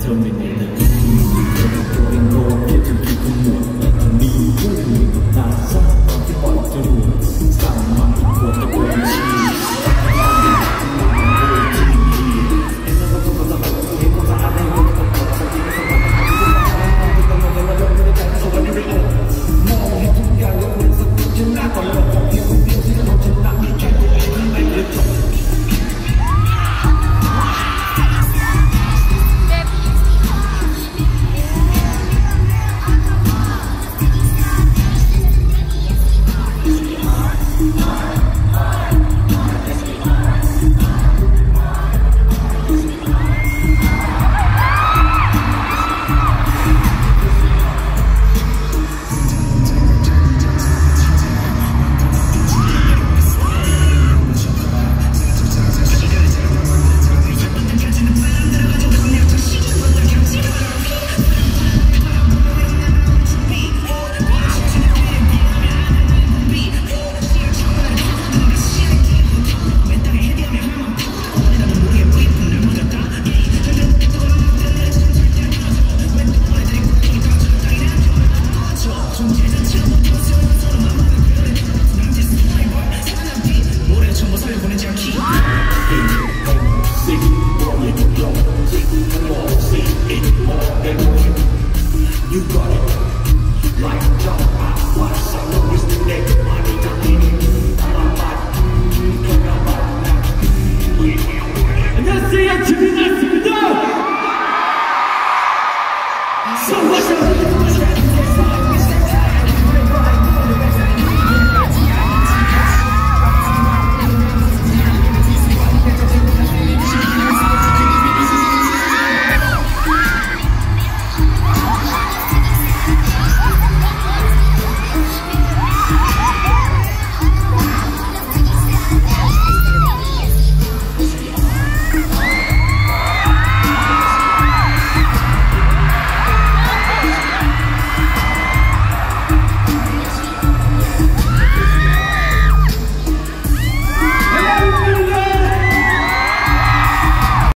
terminated. 8, 8.